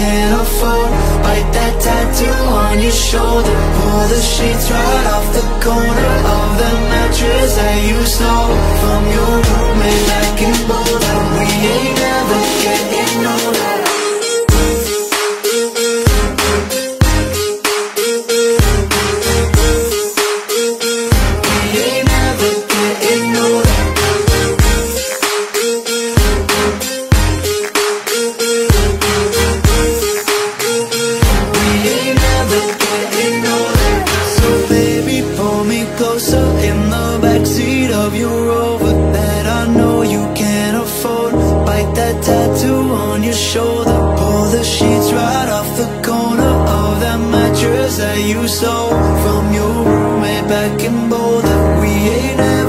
Can't afford. Bite that tattoo on your shoulder. Pull the sheets right off the corner Of the mattress that you stole From your roommate back in Boulder tattoo on your shoulder. Pull the sheets right off the corner Of that mattress that you stole From your roommate back in Boulder. We ain't